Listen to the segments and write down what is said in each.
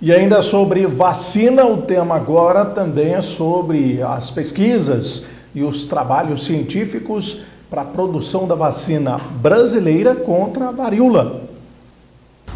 E ainda sobre vacina, o tema agora também é sobre as pesquisas e os trabalhos científicos para a produção da vacina brasileira contra a varíola.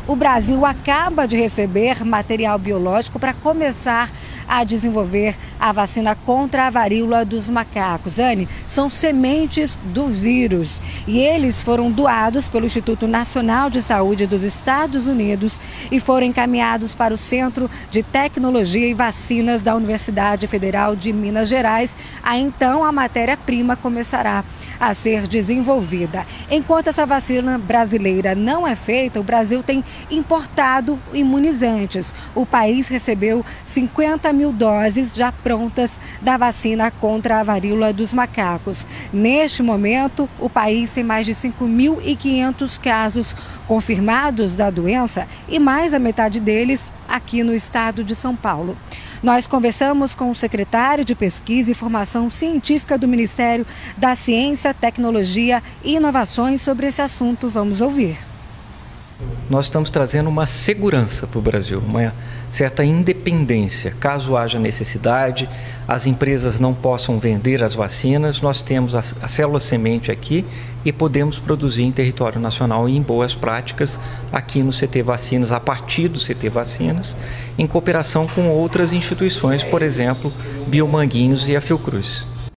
O Brasil acaba de receber material biológico para começar a desenvolver a vacina contra a varíola dos macacos. Anne, são sementes do vírus e eles foram doados pelo Instituto Nacional de Saúde dos Estados Unidos e foram encaminhados para o Centro de Tecnologia e Vacinas da Universidade Federal de Minas Gerais. Aí então a matéria-prima começará a ser desenvolvida. Enquanto essa vacina brasileira não é feita, o Brasil tem importado imunizantes. O país recebeu 50 mil doses já prontas da vacina contra a varíola dos macacos. Neste momento, o país tem mais de 5.500 casos confirmados da doença e mais da metade deles aqui no estado de São Paulo. Nós conversamos com o secretário de Pesquisa e Formação Científica do Ministério da Ciência, Tecnologia e Inovações sobre esse assunto. Vamos ouvir. Nós estamos trazendo uma segurança para o Brasil, uma certa independência. Caso haja necessidade, as empresas não possam vender as vacinas, nós temos a, a célula semente aqui e podemos produzir em território nacional e em boas práticas aqui no CT Vacinas, a partir do CT Vacinas, em cooperação com outras instituições, por exemplo, Biomanguinhos e a Fiocruz.